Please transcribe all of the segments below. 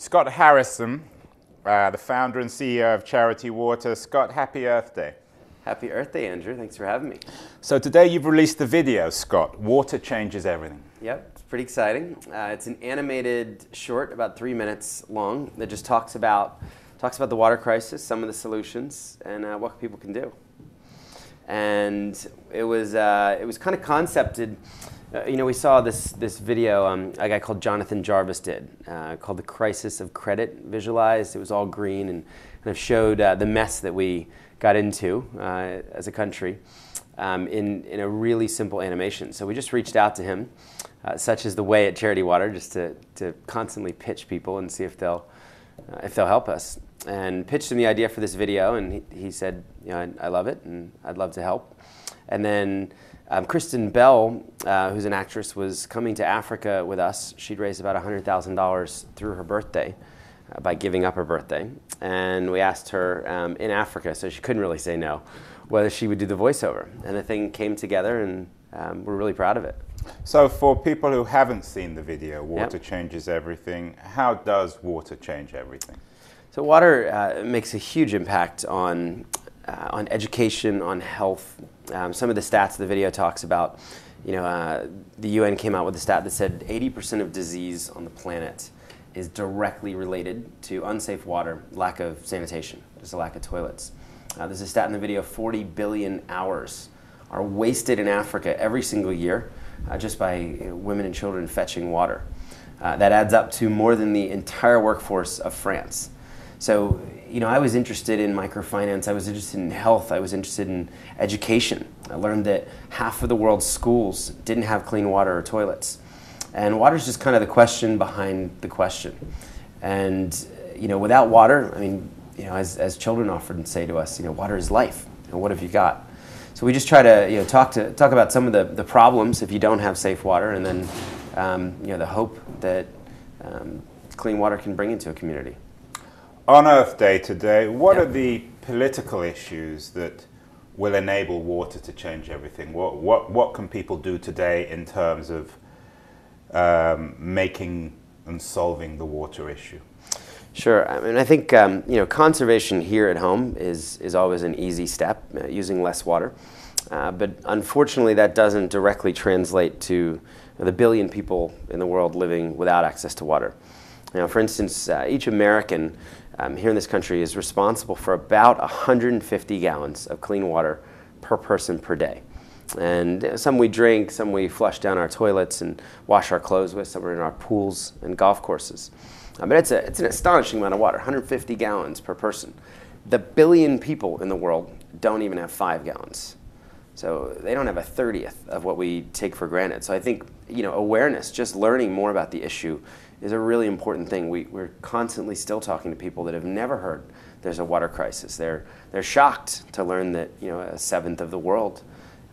Scott Harrison, uh, the founder and CEO of Charity Water. Scott, happy Earth Day. Happy Earth Day, Andrew. Thanks for having me. So today you've released the video, Scott. Water changes everything. Yep, it's pretty exciting. Uh, it's an animated short, about three minutes long, that just talks about talks about the water crisis, some of the solutions, and uh, what people can do. And it was uh, it was kind of concepted uh, you know, we saw this, this video um, a guy called Jonathan Jarvis did uh, called The Crisis of Credit Visualized. It was all green and kind of showed uh, the mess that we got into uh, as a country um, in, in a really simple animation. So we just reached out to him, uh, such as the way at Charity Water, just to, to constantly pitch people and see if they'll, if they'll help us. And pitched him the idea for this video, and he, he said, you know, I, I love it and I'd love to help. And then um, Kristen Bell, uh, who's an actress, was coming to Africa with us. She'd raised about $100,000 through her birthday uh, by giving up her birthday. And we asked her um, in Africa, so she couldn't really say no, whether she would do the voiceover. And the thing came together, and um, we're really proud of it. So, for people who haven't seen the video, Water yep. Changes Everything, how does water change everything? So, water uh, makes a huge impact on uh, on education, on health. Um, some of the stats the video talks about, you know, uh, the UN came out with a stat that said 80% of disease on the planet is directly related to unsafe water, lack of sanitation, just a lack of toilets. Uh, there's a stat in the video 40 billion hours are wasted in Africa every single year uh, just by you know, women and children fetching water. Uh, that adds up to more than the entire workforce of France. So, you know, I was interested in microfinance, I was interested in health, I was interested in education. I learned that half of the world's schools didn't have clean water or toilets. And water is just kind of the question behind the question. And, you know, without water, I mean, you know, as, as children often say to us, you know, water is life. And what have you got? So we just try to, you know, talk, to, talk about some of the, the problems if you don't have safe water and then, um, you know, the hope that um, clean water can bring into a community. On Earth Day today, what are the political issues that will enable water to change everything? What, what, what can people do today in terms of um, making and solving the water issue? Sure. I mean, I think um, you know conservation here at home is is always an easy step, uh, using less water. Uh, but unfortunately, that doesn't directly translate to the billion people in the world living without access to water. You know, for instance, uh, each American um, here in this country is responsible for about 150 gallons of clean water per person per day. And some we drink, some we flush down our toilets and wash our clothes with, some are in our pools and golf courses. I mean, it's, a, it's an astonishing amount of water, 150 gallons per person. The billion people in the world don't even have five gallons. So they don't have a 30th of what we take for granted. So I think, you know, awareness, just learning more about the issue is a really important thing. We, we're constantly still talking to people that have never heard there's a water crisis. They're, they're shocked to learn that you know, a seventh of the world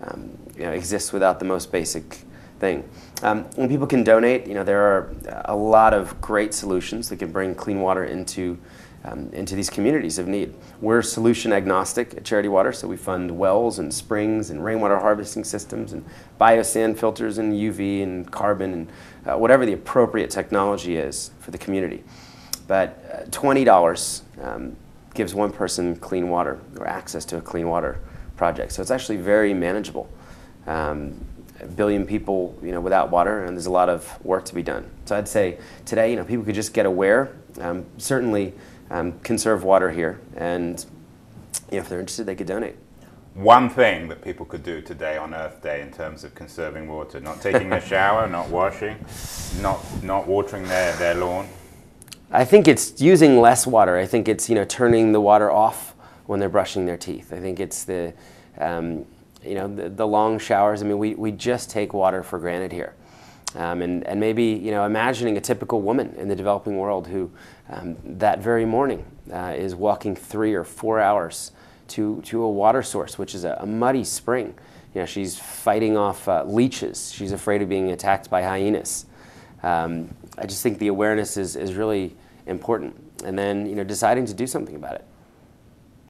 um, you know, exists without the most basic thing. Um, when people can donate, you know, there are a lot of great solutions that can bring clean water into um, into these communities of need. We're solution agnostic at Charity Water, so we fund wells and springs and rainwater harvesting systems and biosand filters and UV and carbon and uh, whatever the appropriate technology is for the community. But uh, $20 um, gives one person clean water or access to a clean water project. So it's actually very manageable. Um, a billion people, you know, without water, and there's a lot of work to be done. So I'd say today, you know, people could just get aware. Um, certainly, um, conserve water here, and you know, if they're interested, they could donate. One thing that people could do today on Earth Day in terms of conserving water: not taking a shower, not washing, not not watering their, their lawn. I think it's using less water. I think it's you know turning the water off when they're brushing their teeth. I think it's the um, you know the, the long showers. I mean, we, we just take water for granted here. Um, and, and maybe you know imagining a typical woman in the developing world who um, that very morning uh, is walking three or four hours to, to a water source, which is a, a muddy spring. You know, she's fighting off uh, leeches. She's afraid of being attacked by hyenas. Um, I just think the awareness is, is really important. And then, you know, deciding to do something about it.